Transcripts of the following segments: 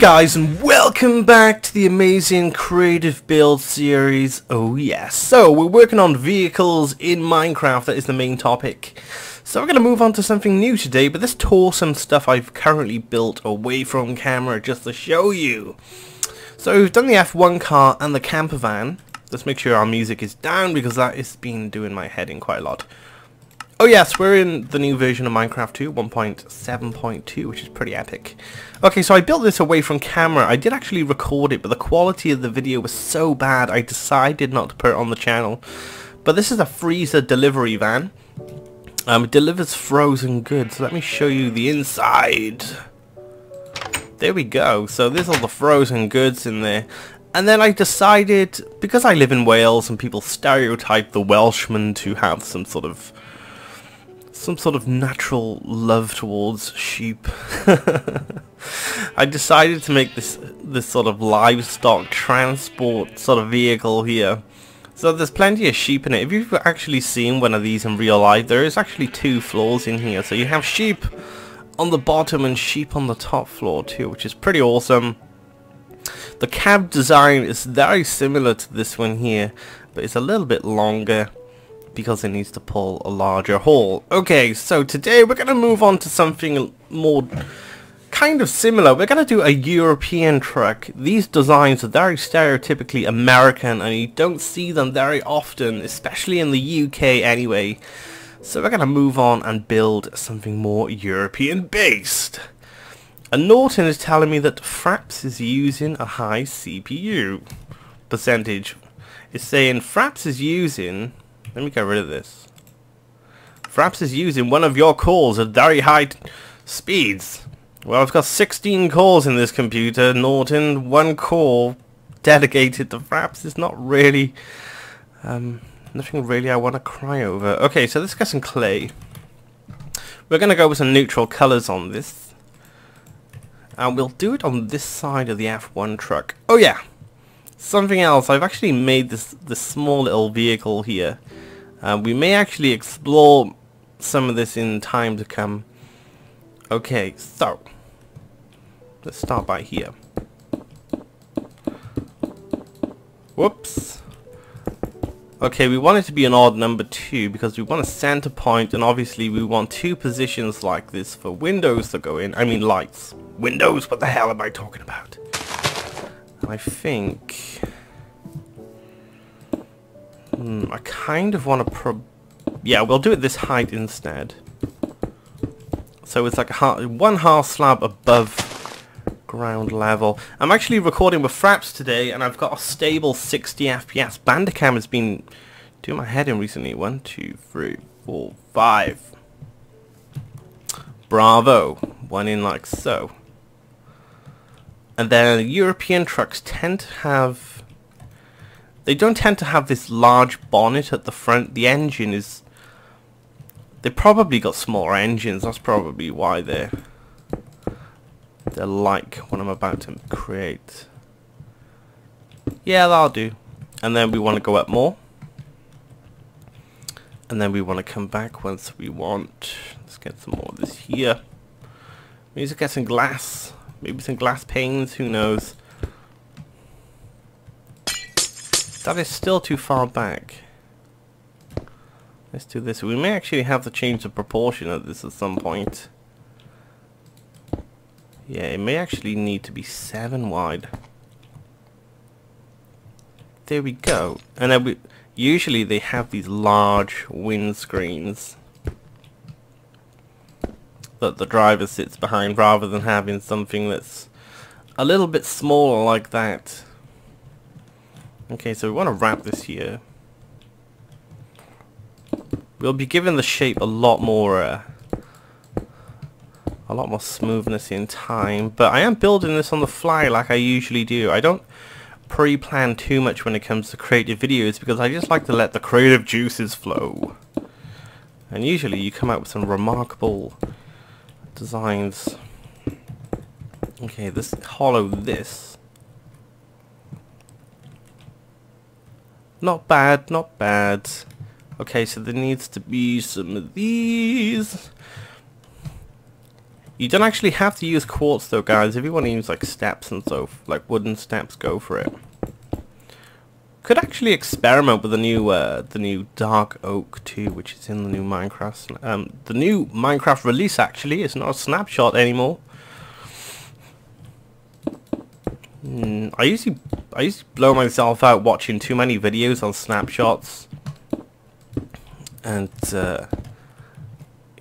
guys and welcome back to the amazing creative build series. Oh yes. So we're working on vehicles in Minecraft. That is the main topic. So we're going to move on to something new today but this tour some stuff I've currently built away from camera just to show you. So we've done the F1 car and the camper van. Let's make sure our music is down because that has been doing my head in quite a lot. Oh yes, we're in the new version of Minecraft 2, 1.7.2, which is pretty epic. Okay, so I built this away from camera. I did actually record it, but the quality of the video was so bad I decided not to put it on the channel. But this is a freezer delivery van. Um, it delivers frozen goods. Let me show you the inside. There we go. So there's all the frozen goods in there. And then I decided, because I live in Wales and people stereotype the Welshman to have some sort of some sort of natural love towards sheep. I decided to make this this sort of livestock transport sort of vehicle here. So there's plenty of sheep in it. If you've actually seen one of these in real life, there is actually two floors in here. So you have sheep on the bottom and sheep on the top floor too, which is pretty awesome. The cab design is very similar to this one here, but it's a little bit longer because it needs to pull a larger haul. Okay, so today we're going to move on to something more kind of similar. We're going to do a European truck. These designs are very stereotypically American and you don't see them very often, especially in the UK anyway. So we're going to move on and build something more European based. And Norton is telling me that Fraps is using a high CPU percentage. It's saying Fraps is using let me get rid of this. Fraps is using one of your cores at very high speeds. Well, I've got 16 cores in this computer, Norton. One core dedicated to Fraps is not really... Um, nothing really I want to cry over. Okay, so let's get some clay. We're going to go with some neutral colours on this. And we'll do it on this side of the F1 truck. Oh yeah, something else. I've actually made this, this small little vehicle here. Uh, we may actually explore some of this in time to come. Okay, so let's start by here. Whoops. Okay, we want it to be an odd number 2 because we want a center point and obviously we want two positions like this for windows to go in. I mean lights. Windows, what the hell am I talking about? I think Hmm, I kind of want to pro... Yeah, we'll do it this height instead. So it's like a half, one half slab above ground level. I'm actually recording with Fraps today, and I've got a stable 60 FPS. Bandicam has been doing my head in recently. One, two, three, four, five. Bravo. One in like so. And then European trucks tend to have they don't tend to have this large bonnet at the front. The engine is... They probably got smaller engines. That's probably why they're... They're like what I'm about to create. Yeah, that'll do. And then we want to go up more. And then we want to come back once we want. Let's get some more of this here. Maybe get some glass. Maybe some glass panes. Who knows. That is still too far back. Let's do this. We may actually have to change the proportion of this at some point. Yeah, it may actually need to be 7 wide. There we go. And then we, usually they have these large windscreens that the driver sits behind rather than having something that's a little bit smaller like that. Okay, so we want to wrap this here. We'll be giving the shape a lot more uh, a lot more smoothness in time, but I am building this on the fly like I usually do. I don't pre-plan too much when it comes to creative videos because I just like to let the creative juices flow. And usually you come out with some remarkable designs. Okay, this hollow this Not bad, not bad. Okay, so there needs to be some of these. You don't actually have to use quartz though, guys. If you want to use like steps and so, like wooden steps, go for it. Could actually experiment with the new, uh, the new Dark Oak too, which is in the new Minecraft. Um, the new Minecraft release actually is not a snapshot anymore. Mm, I usually, I usually blow myself out watching too many videos on snapshots, and uh,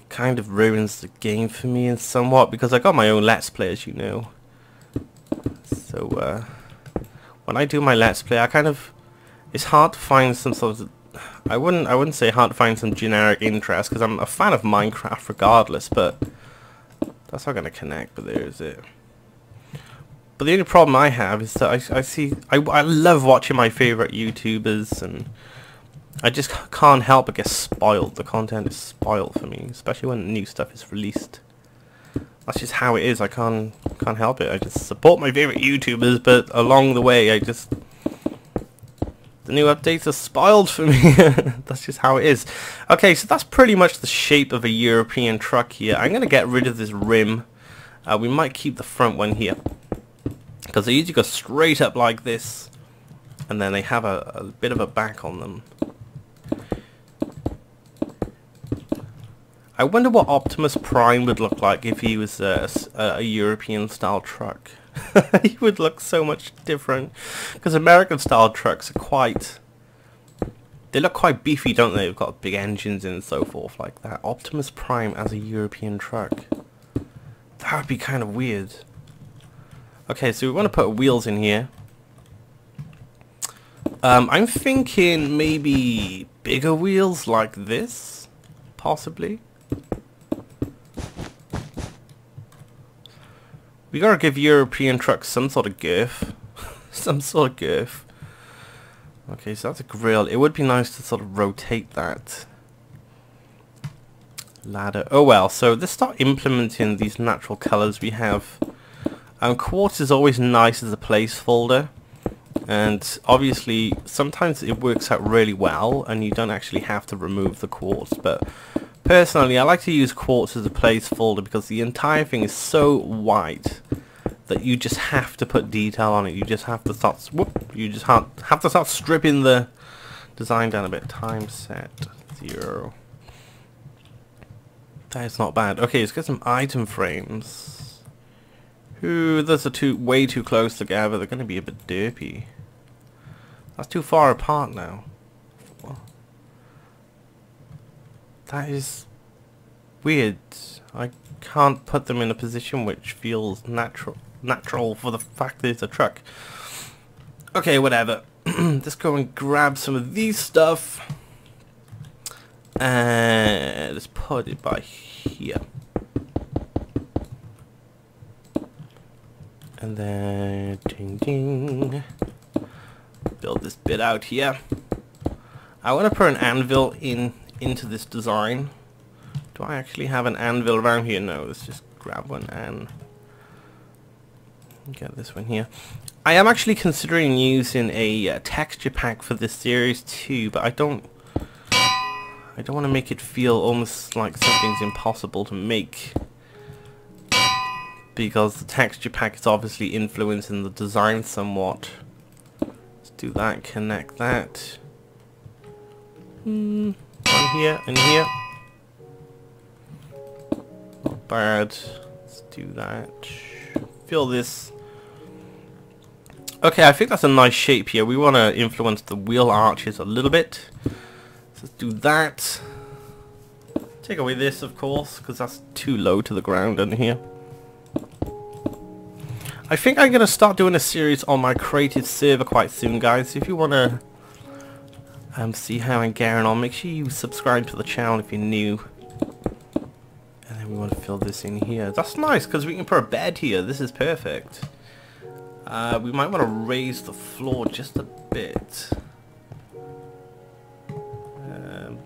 kind of ruins the game for me in somewhat because I got my own Let's Play as you know. So uh, when I do my Let's Play I kind of it's hard to find some sort of I wouldn't I wouldn't say hard to find some generic interest because I'm a fan of Minecraft regardless but that's not gonna connect but there is it. But the only problem I have is that I, I see I, I love watching my favorite YouTubers and I just can't help but get spoiled. The content is spoiled for me, especially when new stuff is released. That's just how it is. I can't can't help it. I just support my favorite YouTubers, but along the way, I just the new updates are spoiled for me. that's just how it is. Okay, so that's pretty much the shape of a European truck here. I'm gonna get rid of this rim. Uh, we might keep the front one here because they usually go straight up like this, and then they have a, a bit of a back on them. I wonder what Optimus Prime would look like if he was a, a European style truck. he would look so much different. Because American style trucks are quite... They look quite beefy, don't they? They've got big engines and so forth like that. Optimus Prime as a European truck. That would be kind of weird. Okay, so we want to put wheels in here. Um, I'm thinking maybe bigger wheels like this, possibly. We gotta give European trucks some sort of girth. some sort of girth. Okay, so that's a grill. It would be nice to sort of rotate that ladder. Oh well, so let's start implementing these natural colors we have. Um, quartz is always nice as a placeholder. And obviously, sometimes it works out really well, and you don't actually have to remove the quartz. But Personally, I like to use quartz as a placeholder because the entire thing is so white that you just have to put detail on it. You just have to start, whoop, you just have, have to start stripping the design down a bit. Time set zero. That is not bad. Okay, let's get some item frames. Ooh, those are too way too close together. They're going to be a bit derpy. That's too far apart now. That is weird. I can't put them in a position which feels natural natural for the fact that it's a truck. Okay, whatever. Let's go and grab some of these stuff. And let's put it by here. And then ding ding. Build this bit out here. I want to put an anvil in into this design. Do I actually have an anvil around here? No, let's just grab one and get this one here. I am actually considering using a uh, texture pack for this series too, but I don't I don't want to make it feel almost like something's impossible to make because the texture pack is obviously influencing the design somewhat. Let's do that, connect that. Hmm here and here. Not bad. Let's do that. Fill this. Okay, I think that's a nice shape here. We want to influence the wheel arches a little bit. So let's do that. Take away this, of course, because that's too low to the ground in here. I think I'm going to start doing a series on my creative server quite soon, guys. If you want to um, see how I'm getting on. Make sure you subscribe to the channel if you're new. And then we want to fill this in here. That's nice because we can put a bed here. This is perfect. Uh, we might want to raise the floor just a bit. Um,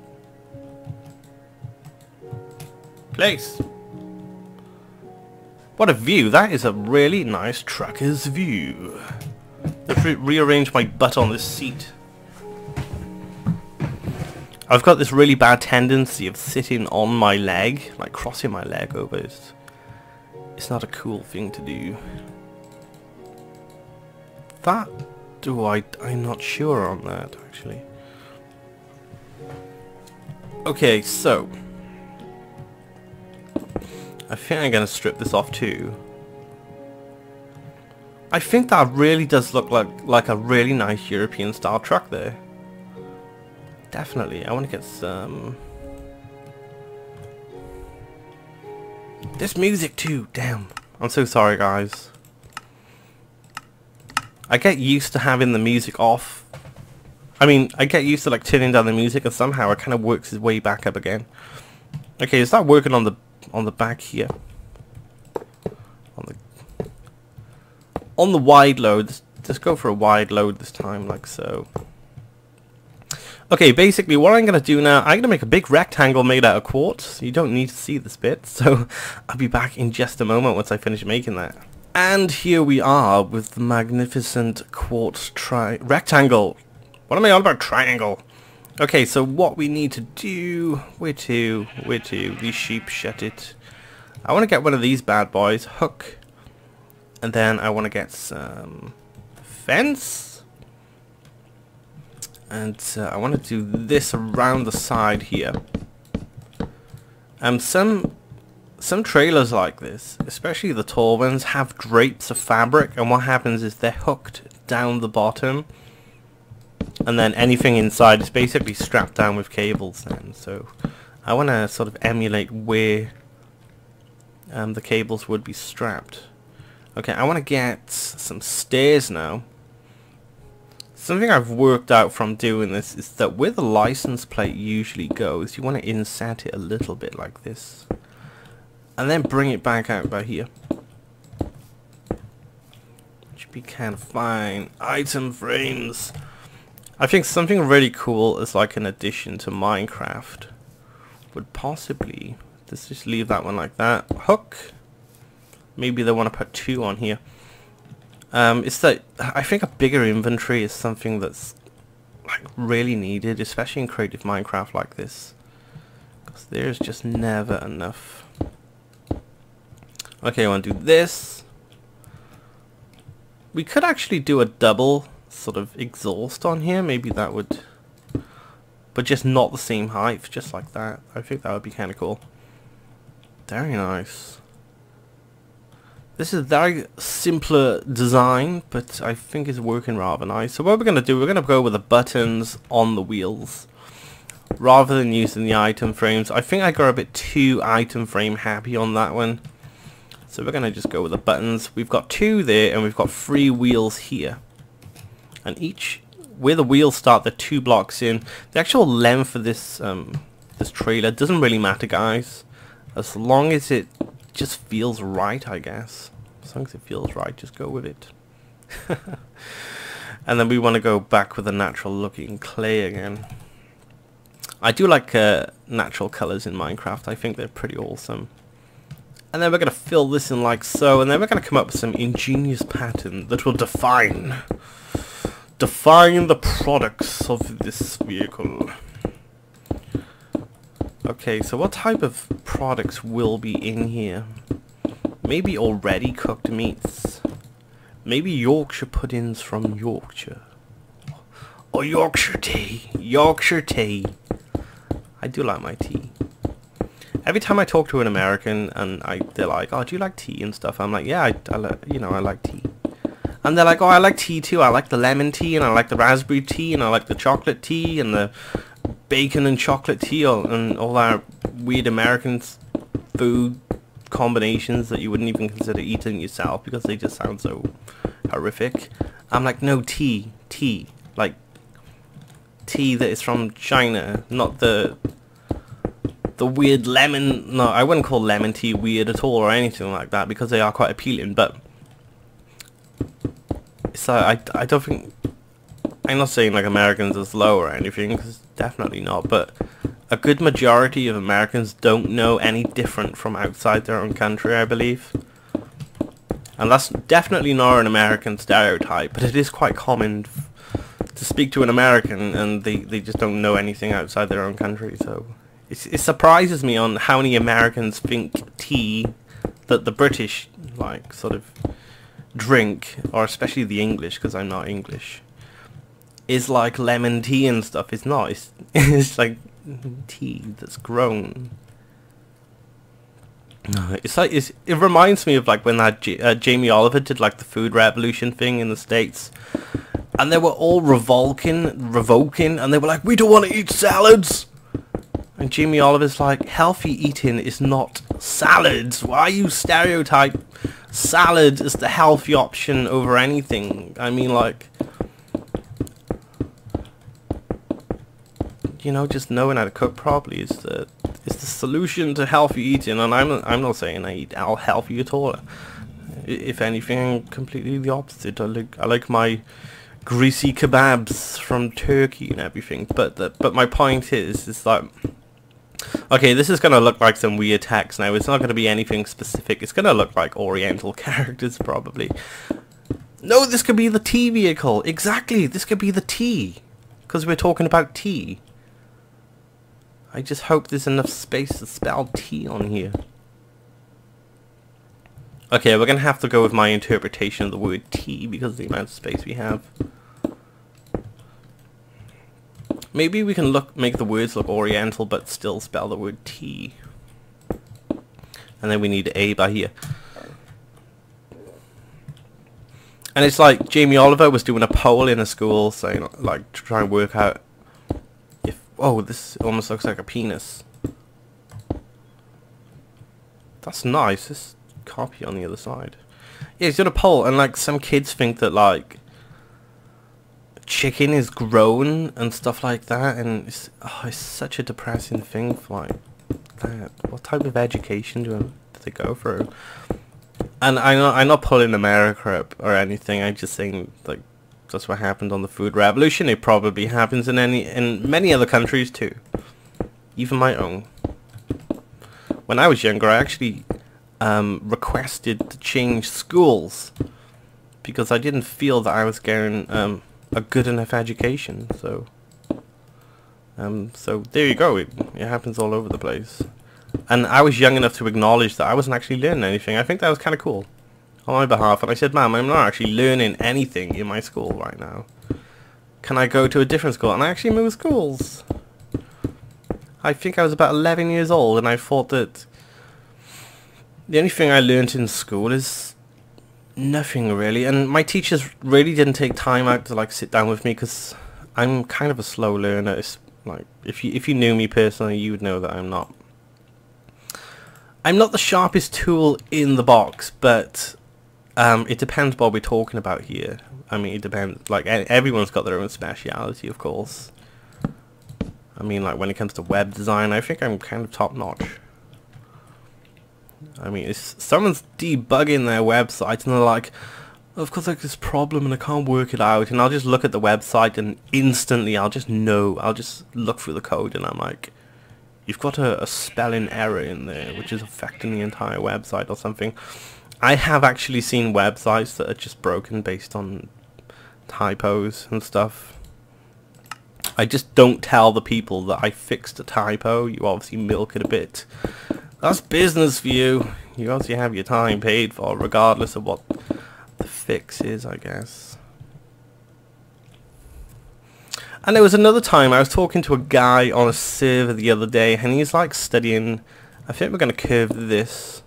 place. What a view. That is a really nice trucker's view. Let's re rearrange my butt on this seat. I've got this really bad tendency of sitting on my leg, like crossing my leg over. It's, not a cool thing to do. That do I I'm not sure on that actually. Okay, so I think I'm gonna strip this off too. I think that really does look like like a really nice European style truck there. Definitely, I want to get some. This music too, damn. I'm so sorry guys. I get used to having the music off. I mean, I get used to like turning down the music and somehow it kind of works its way back up again. Okay, is that working on the on the back here? On the on the wide load. Let's go for a wide load this time, like so. Okay, basically what I'm going to do now, I'm going to make a big rectangle made out of quartz. You don't need to see this bit, so I'll be back in just a moment once I finish making that. And here we are with the magnificent quartz tri rectangle. What am I on about triangle? Okay, so what we need to do, where to, where to, these sheep shut it. I want to get one of these bad boys, hook. And then I want to get some fence. And uh, I want to do this around the side here. Um, some some trailers like this, especially the tall ones, have drapes of fabric and what happens is they're hooked down the bottom and then anything inside is basically strapped down with cables then. So I want to sort of emulate where um, the cables would be strapped. Okay, I want to get some stairs now. Something I've worked out from doing this is that where the license plate usually goes, you want to inset it a little bit like this and then bring it back out by here. Should be kind of fine. Item frames. I think something really cool is like an addition to Minecraft would possibly let's just leave that one like that. Hook. Maybe they want to put two on here. Um, it's that I think a bigger inventory is something that's like really needed, especially in creative Minecraft like this. Because there's just never enough. Okay, I want to do this. We could actually do a double sort of exhaust on here. Maybe that would... But just not the same height, just like that. I think that would be kind of cool. Very nice. This is a very simpler design, but I think it's working rather nice. So what we're going to do, we're going to go with the buttons on the wheels. Rather than using the item frames. I think I got a bit too item frame happy on that one. So we're going to just go with the buttons. We've got two there and we've got three wheels here. And each, where the wheels start, the two blocks in. The actual length of this, um, this trailer doesn't really matter, guys. As long as it just feels right, I guess. As long as it feels right, just go with it. and then we want to go back with a natural looking clay again. I do like uh, natural colors in Minecraft. I think they're pretty awesome. And then we're going to fill this in like so, and then we're going to come up with some ingenious pattern that will define, define the products of this vehicle. Okay, so what type of products will be in here? Maybe already cooked meats. Maybe Yorkshire puddings from Yorkshire. Or Yorkshire tea. Yorkshire tea. I do like my tea every time I talk to an American and I they're like, "Oh, do you like tea and stuff?" I'm like, "Yeah, I, I you know, I like tea." And they're like, "Oh, I like tea too. I like the lemon tea and I like the raspberry tea and I like the chocolate tea and the bacon and chocolate tea and all that weird American food combinations that you wouldn't even consider eating yourself because they just sound so horrific." I'm like, "No, tea, tea, like tea that is from China, not the the weird lemon. No, I wouldn't call lemon tea weird at all or anything like that because they are quite appealing. But so I I don't think I'm not saying like Americans are slow or anything because definitely not. But a good majority of Americans don't know any different from outside their own country. I believe. And that's definitely not an American stereotype, but it is quite common to speak to an American and they, they just don't know anything outside their own country, so it surprises me on how many Americans think tea that the British like sort of drink, or especially the English, because I'm not English, is like lemon tea and stuff. It's not. It's it's like tea that's grown. It's like it's, it reminds me of like when that J uh, Jamie Oliver did like the food revolution thing in the states, and they were all revolting, revoking, and they were like, "We don't want to eat salads." And Jamie Oliver's like, "Healthy eating is not salads. Why you stereotype salad as the healthy option over anything?" I mean, like, you know, just knowing how to cook properly is the is the solution to healthy eating. And I'm I'm not saying I eat all healthy at all. If anything, completely the opposite. I like I like my greasy kebabs from Turkey and everything. But the, but my point is is that okay, this is gonna look like some weird text now. It's not gonna be anything specific. It's gonna look like Oriental characters probably. No, this could be the tea vehicle. Exactly, this could be the tea. Because we're talking about tea. I just hope there's enough space to spell T on here. Okay, we're going to have to go with my interpretation of the word T because of the amount of space we have. Maybe we can look make the words look oriental but still spell the word T. And then we need A by here. And it's like Jamie Oliver was doing a poll in a school saying like to try and work out Oh, this almost looks like a penis. That's nice. This copy on the other side. Yeah, he's got a poll, and like some kids think that like chicken is grown and stuff like that, and it's, oh, it's such a depressing thing for like that. What type of education do, I, do they go through? And I know I'm not pulling America up or anything. I'm just saying like that's what happened on the food revolution. It probably happens in any in many other countries too. Even my own. When I was younger, I actually um, requested to change schools because I didn't feel that I was getting um, a good enough education. So, um, so there you go. It, it happens all over the place. And I was young enough to acknowledge that I wasn't actually learning anything. I think that was kind of cool on my behalf and I said, ma'am, I'm not actually learning anything in my school right now. Can I go to a different school? And I actually moved schools. I think I was about 11 years old and I thought that the only thing I learned in school is nothing really. And my teachers really didn't take time out to like sit down with me because I'm kind of a slow learner. It's like if you if you knew me personally, you would know that I'm not. I'm not the sharpest tool in the box, but um, it depends what we're talking about here. I mean, it depends. Like everyone's got their own speciality, of course. I mean, like when it comes to web design, I think I'm kind of top notch. I mean, someone's debugging their website and they're like, of course, like this problem and I can't work it out, and I'll just look at the website and instantly I'll just know. I'll just look through the code and I'm like, you've got a, a spelling error in there, which is affecting the entire website or something. I have actually seen websites that are just broken based on typos and stuff. I just don't tell the people that I fixed a typo. You obviously milk it a bit. That's business for you. You obviously have your time paid for, regardless of what the fix is, I guess. And there was another time I was talking to a guy on a server the other day, and he's like studying. I think we're going to curve this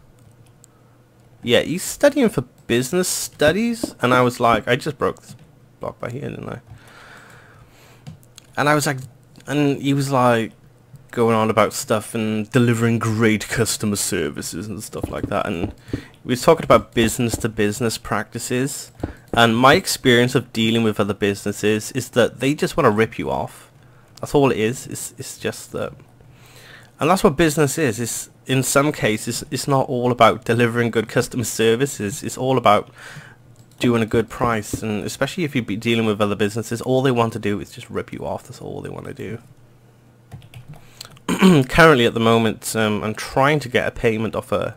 yeah, he's studying for business studies, and I was like, I just broke this block by here, didn't I? And I was like, and he was like, going on about stuff and delivering great customer services and stuff like that, and we was talking about business to business practices, and my experience of dealing with other businesses is that they just want to rip you off. That's all it is. It's, it's just that, and that's what business is. It's in some cases, it's not all about delivering good customer services. It's all about doing a good price, and especially if you're dealing with other businesses, all they want to do is just rip you off. That's all they want to do. Currently, at the moment, um, I'm trying to get a payment of a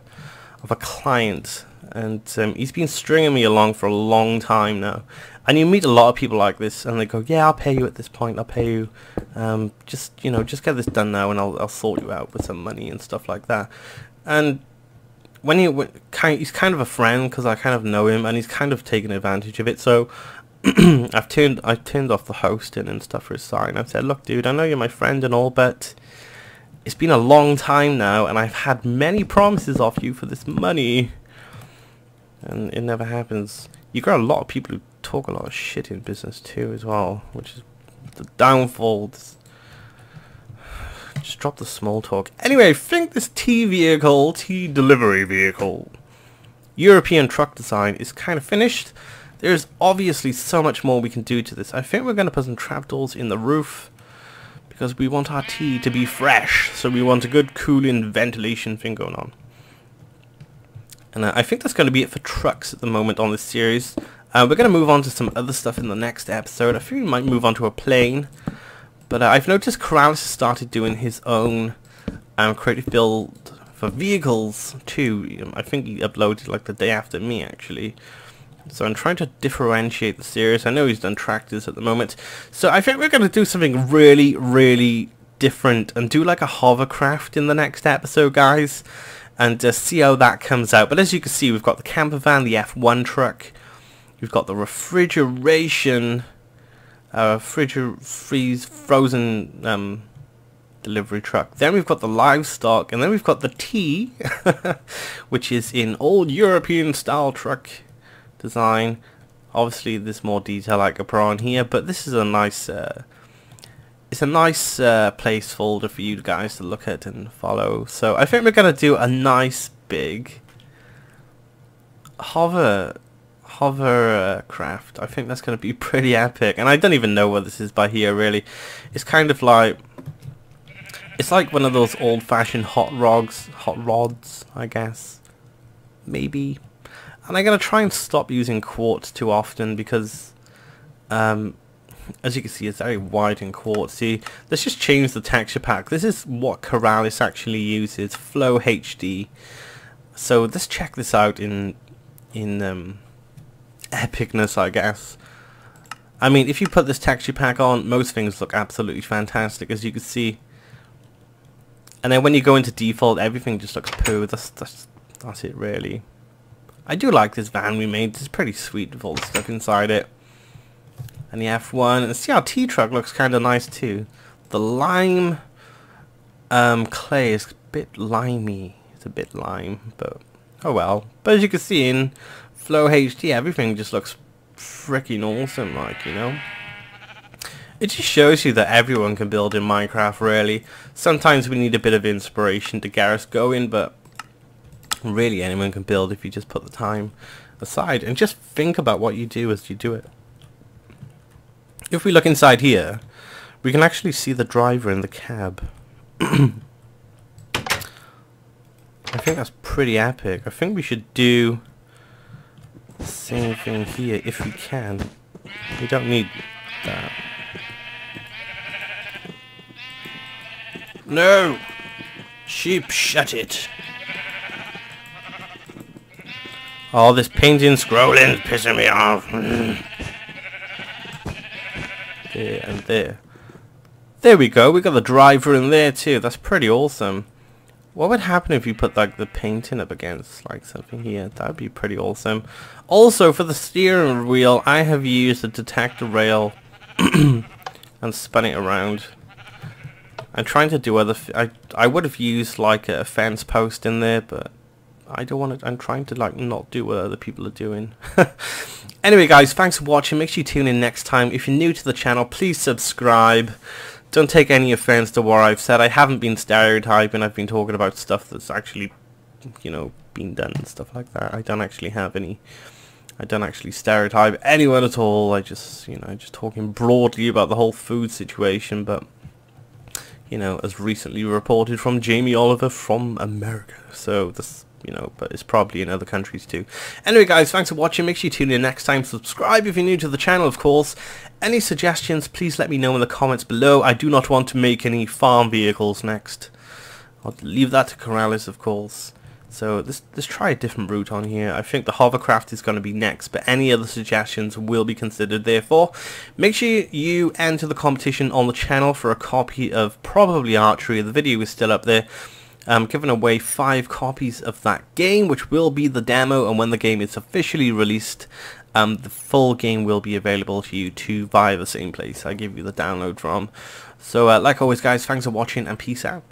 of a client, and um, he's been stringing me along for a long time now. And you meet a lot of people like this, and they go, "Yeah, I'll pay you at this point. I'll pay you. Um, just you know, just get this done now, and I'll I'll sort you out with some money and stuff like that." And when he kind he's kind of a friend because I kind of know him and he's kind of taken advantage of it. So I've turned I turned off the hosting and stuff for his sign. I've said, look, dude, I know you're my friend and all, but it's been a long time now, and I've had many promises off you for this money, and it never happens. You got a lot of people who talk a lot of shit in business too, as well, which is the downfall. Just drop the small talk. Anyway, think this tea vehicle, tea delivery vehicle, European truck design is kind of finished. There's obviously so much more we can do to this. I think we're going to put some trapdoors in the roof because we want our tea to be fresh. So we want a good cooling ventilation thing going on. And uh, I think that's going to be it for trucks at the moment on this series. Uh, we're going to move on to some other stuff in the next episode. I think we might move on to a plane. But uh, I've noticed Keralis has started doing his own um, creative build for vehicles too. I think he uploaded like the day after me actually. So I'm trying to differentiate the series. I know he's done tractors at the moment. So I think we're going to do something really, really different and do like a hovercraft in the next episode, guys. And see how that comes out. But as you can see, we've got the camper van, the F1 truck. We've got the refrigeration, uh, freeze, frozen um, delivery truck. Then we've got the livestock. And then we've got the T, which is in old European style truck design. Obviously, there's more detail like a prawn here, but this is a nice, uh, it's a nice uh, placeholder for you guys to look at and follow. So I think we're gonna do a nice big hover hover uh, craft. I think that's gonna be pretty epic, and I don't even know what this is by here really. It's kind of like it's like one of those old-fashioned hot rods, hot rods, I guess. Maybe and I'm going to try and stop using quartz too often because, um, as you can see, it's very white and quartzy. Let's just change the texture pack. This is what Keralis actually uses, Flow HD. So let's check this out in, in um, epicness, I guess. I mean, if you put this texture pack on, most things look absolutely fantastic, as you can see. And then when you go into default, everything just looks poo. That's, that's, that's it, really. I do like this van we made. It's pretty sweet with all the stuff inside it. And the F1. And the CRT truck looks kind of nice too. The lime um, clay is a bit limey. It's a bit lime, but oh well. But as you can see in Flow HD, everything just looks freaking awesome, like, you know? It just shows you that everyone can build in Minecraft, really. Sometimes we need a bit of inspiration to get us going, but really anyone can build if you just put the time aside and just think about what you do as you do it. If we look inside here, we can actually see the driver in the cab. I think that's pretty epic. I think we should do the same thing here if we can. We don't need that. No! Sheep, shut it! All this painting, scrolling, is pissing me off. there and there. There we go. We got the driver in there too. That's pretty awesome. What would happen if you put like the painting up against like something here? That would be pretty awesome. Also, for the steering wheel, I have used a detector rail and spun it around. I'm trying to do other. I I would have used like a fence post in there, but I don't want to, I'm trying to like not do what other people are doing. anyway guys, thanks for watching. Make sure you tune in next time. If you're new to the channel, please subscribe. Don't take any offense to what I've said. I haven't been stereotyping. I've been talking about stuff that's actually, you know, been done and stuff like that. I don't actually have any, I don't actually stereotype anyone at all. I just, you know, just talking broadly about the whole food situation, but you know, as recently reported from Jamie Oliver from America. So this you know, but it's probably in other countries too. Anyway guys, thanks for watching. Make sure you tune in next time. Subscribe if you're new to the channel, of course. Any suggestions, please let me know in the comments below. I do not want to make any farm vehicles next. I'll leave that to Keralis, of course. So let's, let's try a different route on here. I think the hovercraft is going to be next, but any other suggestions will be considered therefore. Make sure you enter the competition on the channel for a copy of probably Archery. The video is still up there. I'm giving away five copies of that game, which will be the demo, and when the game is officially released, um, the full game will be available to you too via the same place I give you the download from. So, uh, like always guys, thanks for watching and peace out.